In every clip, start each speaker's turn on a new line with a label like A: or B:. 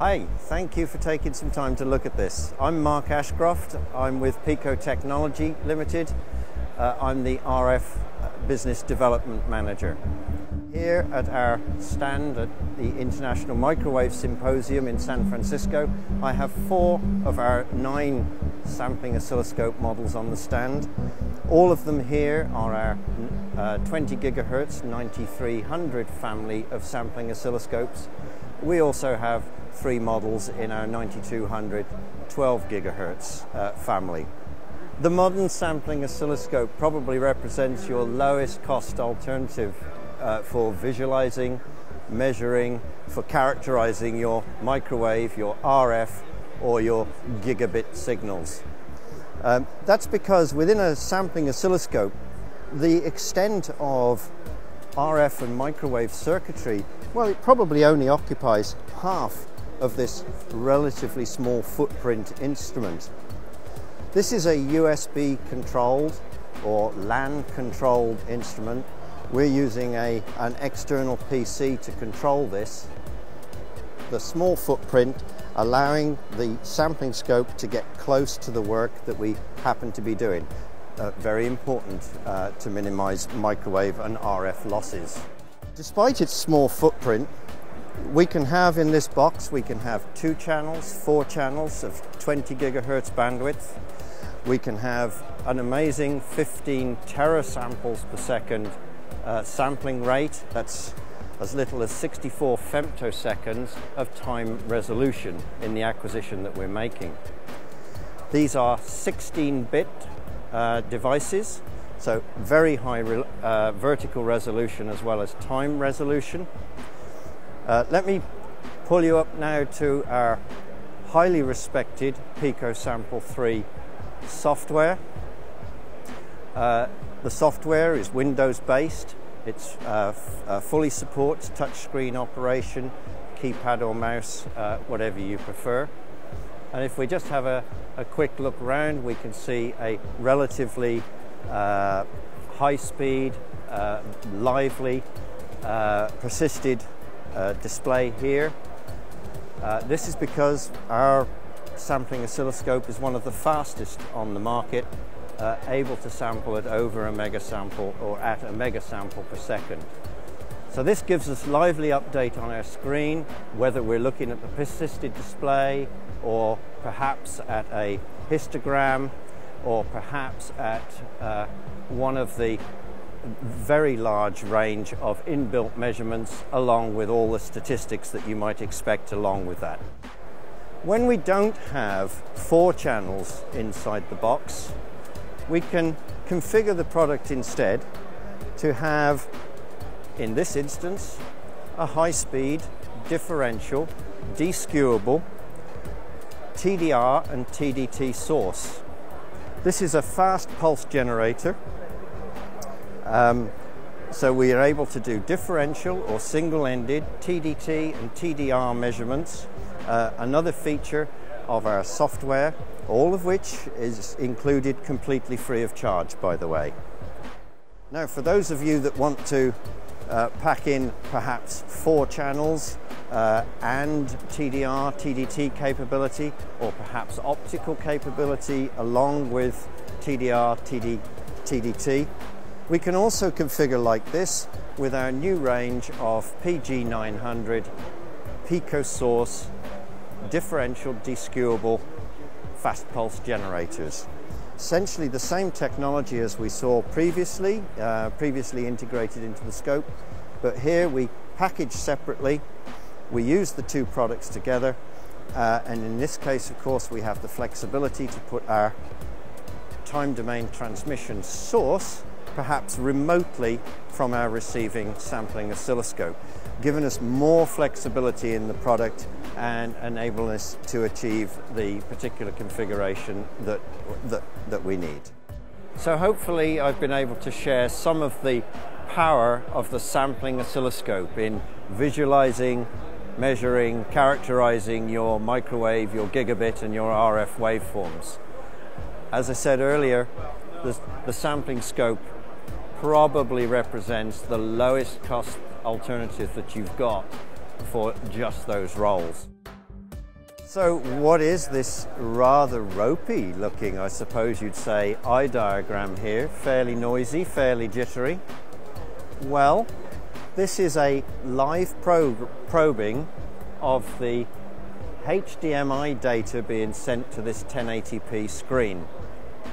A: Hi, thank you for taking some time to look at this. I'm Mark Ashcroft. I'm with Pico Technology Limited. Uh, I'm the RF Business Development Manager. Here at our stand at the International Microwave Symposium in San Francisco, I have four of our nine sampling oscilloscope models on the stand. All of them here are our uh, 20 gigahertz 9300 family of sampling oscilloscopes. We also have three models in our 9200 12 gigahertz uh, family. The modern sampling oscilloscope probably represents your lowest cost alternative uh, for visualizing, measuring, for characterizing your microwave, your RF, or your gigabit signals. Um, that's because within a sampling oscilloscope, the extent of RF and microwave circuitry, well, it probably only occupies half of this relatively small footprint instrument. This is a USB controlled or LAN controlled instrument. We're using a, an external PC to control this. The small footprint allowing the sampling scope to get close to the work that we happen to be doing. Uh, very important uh, to minimize microwave and RF losses. Despite its small footprint, we can have in this box, we can have two channels, four channels of 20 gigahertz bandwidth. We can have an amazing 15 terasamples per second uh, sampling rate. That's as little as 64 femtoseconds of time resolution in the acquisition that we're making. These are 16-bit uh, devices, so very high re uh, vertical resolution as well as time resolution. Uh, let me pull you up now to our highly respected Pico Sample 3 software. Uh, the software is Windows based. It uh, fully supports touchscreen operation, keypad or mouse, whatever you prefer. And if we just have a, a, quick look around, we can see a relatively uh, high speed, uh, lively, persisted uh, display here. Uh, this is because our sampling oscilloscope is one of the fastest on the market, uh, able to sample at over a megasample or at a megasample per second. So this gives us lively update on our screen, whether we're looking at the persisted display or perhaps at a histogram or perhaps at uh, one of the very large range of inbuilt measurements along with all the statistics that you might expect along with that. When we don't have four channels inside the box, we can configure the product instead to have, in this instance, a high-speed differential deskewable TDR and TDT source. This is a fast pulse generator um, so we are able to do differential or single-ended TDT and TDR measurements. Uh, another feature of our software, all of which is included completely free of charge, by the way. Now, for those of you that want to uh, pack in perhaps four channels uh, and TDR, TDT capability, or perhaps optical capability along with TDR, TD, TDT, we can also configure like this with our new range of PG900 Pico Source differential deskewable fast pulse generators. Essentially the same technology as we saw previously, uh, previously integrated into the scope, but here we package separately, we use the two products together, uh, and in this case, of course, we have the flexibility to put our time domain transmission source perhaps remotely from our receiving sampling oscilloscope, giving us more flexibility in the product and enabling us to achieve the particular configuration that, that, that we need. So hopefully I've been able to share some of the power of the sampling oscilloscope in visualizing, measuring, characterizing your microwave, your gigabit and your RF waveforms. As I said earlier, the, the sampling scope probably represents the lowest cost alternative that you've got for just those roles. So what is this rather ropey looking, I suppose you'd say, eye diagram here? Fairly noisy, fairly jittery. Well, this is a live probe, probing of the HDMI data being sent to this 1080p screen.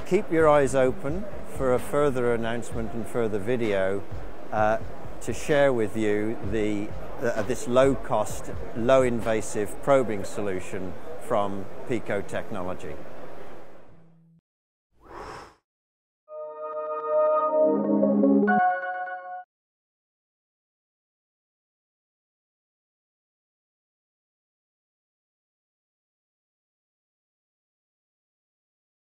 A: Keep your eyes open for a further announcement and further video uh, to share with you the, uh, this low cost, low invasive probing solution from Pico Technology.